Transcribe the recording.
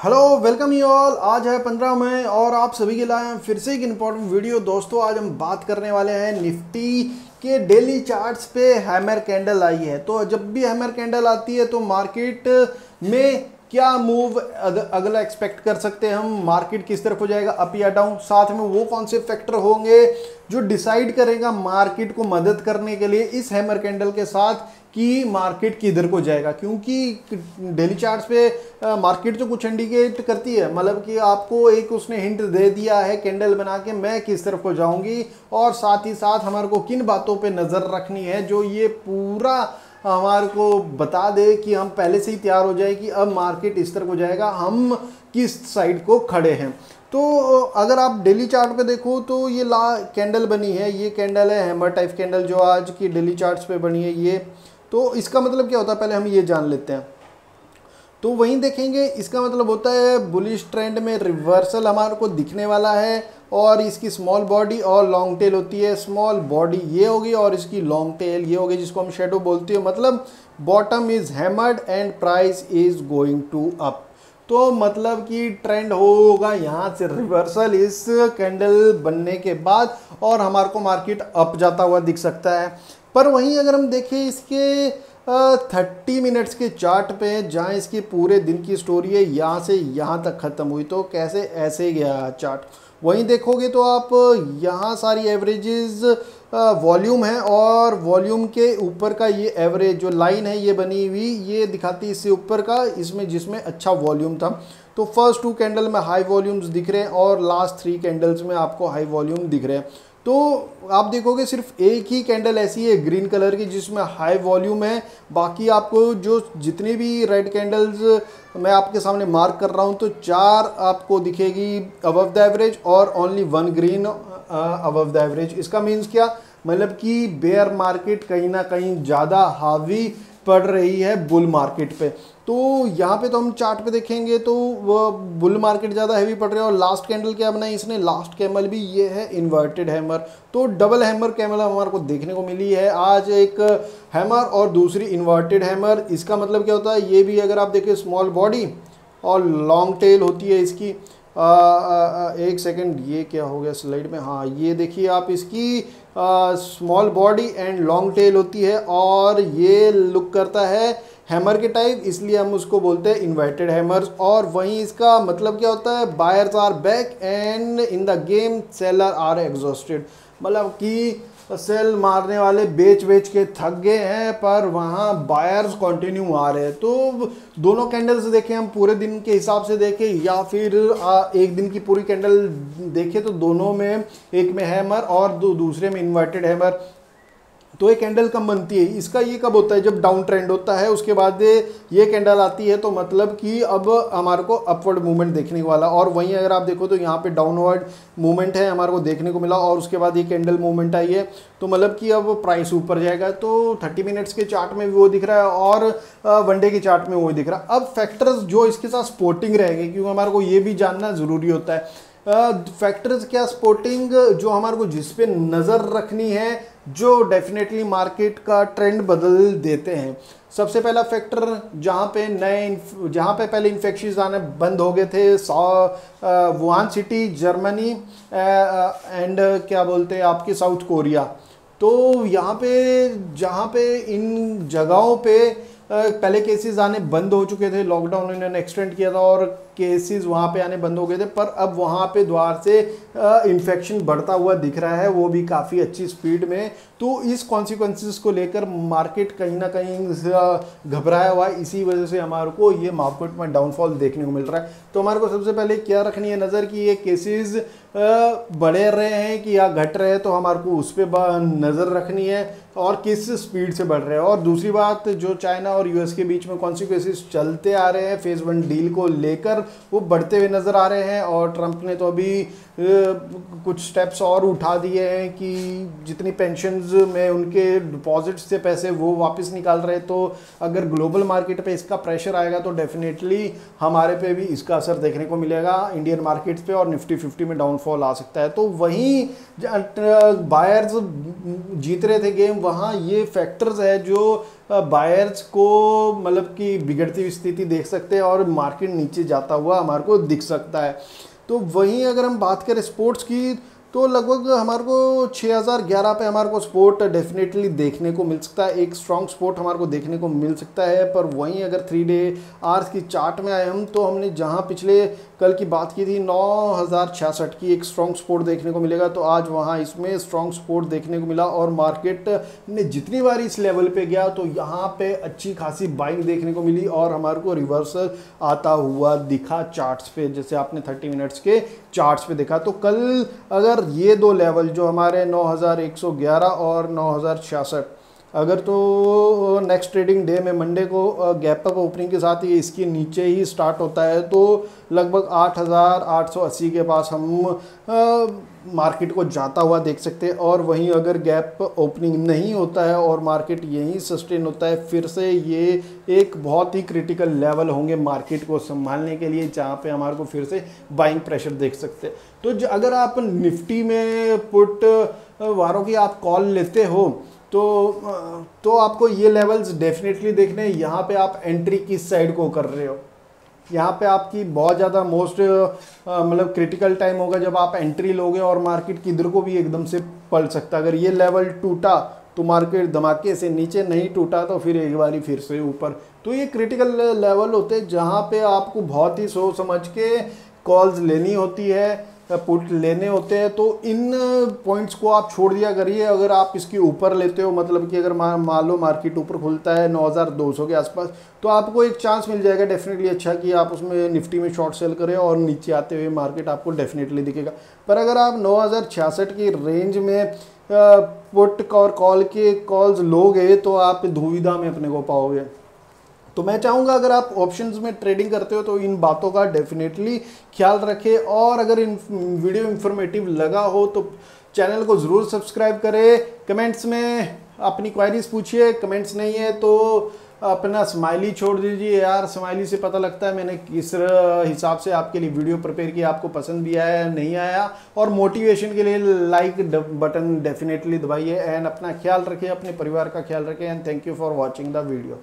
Hello welcome you all आज है पंद्रह मई और आप सभी के लाए हैं फिर से एक इंपॉर्टेंट वीडियो दोस्तों, आज हम बात करने वाले हैं निफ्टी के डेली चार्ट्स पे हैमर कैंडल आई है। तो जब भी हैमर कैंडल आती है तो मार्केट में क्या मूव अगला एक्सपेक्ट कर सकते हैं हम? मार्केट किस तरफ़ हो जाएगा? अप या डाउन साथ में वो कौन से फैक्टर होंगे जो डिसाइड करेगा मार्केट को मदद करने के लिए इस हैमर कैंडल के साथ कि मार्केट किधर को जाएगा? क्योंकि डेली चार्ट्स पे मार्केट जो कुछ इंडिकेट करती है। मतलब कि आपको एक उसने हिंट दे दिया है कैंडल बना के, मैं किस तरफ़ को जाऊँगी? और साथ ही साथ हमारे को किन बातों पे नज़र रखनी है जो ये पूरा हमारे को बता दे कि हम पहले से ही तैयार हो जाए कि अब मार्केट इस तरफ़ हो जाएगा, हम किस साइड को खड़े हैं। तो अगर आप डेली चार्ट पे देखो तो ये ला, कैंडल बनी है, ये कैंडल है, हैमर टाइप कैंडल जो आज की डेली चार्ट्स पे बनी है ये। तो इसका मतलब क्या होता है? पहले हम ये जान लेते हैं। तो वहीं देखेंगे, इसका मतलब होता है, बुलिश ट्रेंड में रिवर्सल हमारे को दिखने वाला है और इसकी स्मॉल बॉडी और लॉन्ग टेल होती है। स्मॉल बॉडी ये होगी और इसकी लॉन्ग टेल ये होगी, जिसको हम शेडो बोलते हैं। मतलब bottom is hammered and price is going to up तो मतलब कि ट्रेंड होगा यहाँ से रिवर्सल इस कैंडल बनने के बाद और हमारे को मार्केट अप जाता हुआ दिख सकता है। पर वहीं अगर हम देखें इसके थर्टी मिनट्स के चार्ट पे जहाँ इसकी पूरे दिन की स्टोरी है, यहाँ से यहाँ तक ख़त्म हुई। तो कैसे ऐसे गया चार्ट? वहीं देखोगे तो आप, यहाँ सारी एवरेजेस वॉल्यूम है और वॉल्यूम के ऊपर का ये एवरेज जो लाइन है, ये बनी हुई, ये दिखाती इससे ऊपर का, इसमें जिसमें अच्छा वॉल्यूम था। तो फ़र्स्ट टू कैंडल में हाई वॉल्यूम्स दिख रहे हैं और लास्ट थ्री कैंडल्स में आपको हाई वॉल्यूम दिख रहे हैं। तो आप देखोगे सिर्फ़ एक ही कैंडल ऐसी है ग्रीन कलर की, जिसमें हाई वॉल्यूम है। बाकी आपको जो जितनी भी रेड कैंडल्स मैं आपके सामने मार्क कर रहा हूँ तो चार आपको दिखेगी अबव द एवरेज और only one green above the average इसका मीन्स क्या? मतलब कि बेयर मार्केट कहीं ना कहीं ज़्यादा हावी पड़ रही है बुल मार्केट पे। तो यहाँ पे तो हम चार्ट पे देखेंगे तो वो बुल मार्केट ज़्यादा हैवी पड़ रही है और लास्ट कैंडल क्या बनाई इसने? लास्ट कैमल भी ये है इन्वर्टेड हैमर तो डबल हैमर कैमल हमारे को देखने को मिली है। आज एक हैमर और दूसरी इन्वर्टेड हैमर इसका मतलब क्या होता है? ये भी अगर आप देखें स्मॉल बॉडी और लॉन्ग टेल होती है इसकी। आ, आ, एक सेकंड ये क्या हो गया स्लाइड में? हाँ ये देखिए आप इसकी small body and long tail होती है और ये लुक करता है हैमर के टाइप इसलिए हम उसको बोलते हैं इन्वर्टेड हैमर्स और वहीं इसका मतलब क्या होता है? Buyers are back and in the game seller are exhausted मतलब कि सेल मारने वाले बेच बेच के थक गए हैं, पर वहाँ बायर्स कंटिन्यू आ रहे हैं। तो दोनों कैंडल्स देखें, हम पूरे दिन के हिसाब से देखें, या फिर एक दिन की पूरी कैंडल देखें तो दोनों में, एक में हैमर और दूसरे में इन्वर्टेड हैमर तो ये कैंडल कम बनती है? इसका ये कब होता है? जब डाउन ट्रेंड होता है, उसके बाद ये कैंडल आती है तो मतलब कि अब हमारे को अपवर्ड मूवमेंट देखने वाला और वहीं अगर आप देखो तो यहाँ पे डाउनवर्ड मूवमेंट है, हमारे को देखने को मिला, और उसके बाद ये कैंडल मूवमेंट आई है। तो मतलब कि अब प्राइस ऊपर जाएगा। तो थर्टी मिनट्स के चार्ट में भी वो दिख रहा है, और वनडे के चार्ट में वो दिख रहा है। अब फैक्टर्स जो इसके साथ स्पोर्टिंग रहेंगे, क्योंकि हमारे को ये भी जानना ज़रूरी होता है। फैक्टर्स क्या? स्पोर्टिंग जो हमारे को जिस पे नज़र रखनी है जो डेफिनेटली मार्केट का ट्रेंड बदल देते हैं। सबसे पहला फैक्टर जहाँ पे नए जहाँ पे पहले इन्फेक्शन आने बंद हो गए थे वुहान सिटी जर्मनी एंड क्या बोलते हैं, आपके साउथ कोरिया तो यहाँ पे, जहाँ पे इन जगहों पे पहले केसेस आने बंद हो चुके थे लॉकडाउन इन्होंने एक्सटेंड किया था और केसेस वहाँ पे आने बंद हो गए थे, पर अब वहाँ पे द्वार से इन्फेक्शन बढ़ता हुआ दिख रहा है, वो भी काफ़ी अच्छी स्पीड में। तो इस कॉन्सिक्वेंसेस को लेकर मार्केट कहीं ना कहीं घबराया हुआ है, इसी वजह से हमारे को ये मार्केट में डाउनफॉल देखने को मिल रहा है। तो हमारे को सबसे पहले क्या रखनी है नज़र कि ये केसेज बढ़े रहे हैं कि या घट रहे हैं तो हमारे को उस पर नज़र रखनी है। और किस स्पीड से बढ़ रहे हैं? और दूसरी बात, जो चाइना और यूएस के बीच में कॉन्सिक्वेंसेस चलते आ रहे हैं फ़ेज़ वन डील को लेकर, वो बढ़ते हुए नज़र आ रहे हैं और ट्रंप ने तो अभी कुछ स्टेप्स और उठा दिए हैं कि जितनी पेंशन्स में उनके डिपॉजिट्स से पैसे वो वापस निकाल रहे तो अगर ग्लोबल मार्केट पे इसका प्रेशर आएगा तो डेफिनेटली हमारे पे भी इसका असर देखने को मिलेगा इंडियन मार्केट्स पे, और निफ्टी फिफ्टी में डाउनफॉल आ सकता है। तो वहीं बायर्स जीत रहे थे, गेम वहाँ ये फैक्टर्स है जो बायर्स को मतलब कि बिगड़ती हुई स्थिति देख सकते हैं और मार्केट नीचे जाता हुआ हमारे को दिख सकता है। तो वहीं अगर हम बात करें स्पोर्ट्स की तो लगभग हमारे को 6011 पे हमारे को स्पोर्ट डेफिनेटली देखने को मिल सकता है। एक स्ट्रॉन्ग स्पोर्ट हमारे को देखने को मिल सकता है। पर वहीं अगर थ्री डे आर्स की चार्ट में आए हम तो हमने जहाँ पिछले कल की बात की थी, नौ हज़ार छियासठ की एक स्ट्रॉन्ग सपोर्ट देखने को मिलेगा तो आज वहाँ इसमें स्ट्रॉन्ग सपोर्ट देखने को मिला और मार्केट ने जितनी बार इस लेवल पे गया तो यहाँ पे अच्छी खासी बाइंग देखने को मिली और हमारे को रिवर्सल आता हुआ दिखा चार्ट्स पे, जैसे आपने 30 मिनट्स के चार्ट्स पे देखा। तो कल अगर ये दो लेवल जो हमारे 9111 और नौ हज़ार छियासठ अगर तो नेक्स्ट ट्रेडिंग डे में मंडे को गैप अप ओपनिंग के साथ ही इसके नीचे ही स्टार्ट होता है तो लगभग 8,880 के पास हम मार्केट को जाता हुआ देख सकते हैं। और वहीं अगर गैप ओपनिंग नहीं होता है और मार्केट यहीं सस्टेन होता है फिर से ये एक बहुत ही क्रिटिकल लेवल होंगे मार्केट को संभालने के लिए जहाँ पे हमारे को फिर से बाइंग प्रेशर देख सकते हैं। तो अगर आप निफ्टी में पुट वारों की आप कॉल लेते हो तो तो आपको ये लेवल्स डेफिनेटली देखने हैं। यहाँ पे आप एंट्री किस साइड को कर रहे हो? यहाँ पे आपकी बहुत ज़्यादा मोस्ट मतलब क्रिटिकल टाइम होगा जब आप एंट्री लोगे और मार्केट किधर को भी एकदम से पलट सकता अगर ये लेवल टूटा तो मार्केट धमाके से नीचे नहीं टूटा तो फिर एक बारी फिर से ऊपर। तो ये क्रिटिकल लेवल होते हैं जहाँ पे आपको बहुत ही सोच समझ के कॉल्स लेनी होती है। पुट लेने होते हैं तो इन पॉइंट्स को आप छोड़ दिया करिए। अगर आप इसके ऊपर लेते हो मतलब कि अगर मान लो मार्केट ऊपर खुलता है 9200 के आसपास तो आपको एक चांस मिल जाएगा डेफिनेटली अच्छा कि आप उसमें निफ्टी में शॉर्ट सेल करें और नीचे आते हुए मार्केट आपको डेफिनेटली दिखेगा। पर अगर आप नौ हज़ार छियासठ की रेंज में पुट और कॉल के कॉल्स लोगे तो आप दुविधा में अपने को पाओगे। तो मैं चाहूँगा अगर आप ऑप्शंस में ट्रेडिंग करते हो तो इन बातों का डेफिनेटली ख्याल रखें और अगर इन वीडियो इन्फॉर्मेटिव लगा हो तो चैनल को ज़रूर सब्सक्राइब करें। कमेंट्स में अपनी क्वायरीज पूछिए कमेंट्स नहीं है तो अपना स्माइली छोड़ दीजिए। यार स्माइली से पता लगता है मैंने किस हिसाब से आपके लिए वीडियो प्रिपेयर किया, आपको पसंद भी आया नहीं आया। और मोटिवेशन के लिए लाइक बटन डेफिनेटली दबाइए एंड अपना ख्याल रखिए अपने परिवार का ख्याल रखिए and thank you for watching the video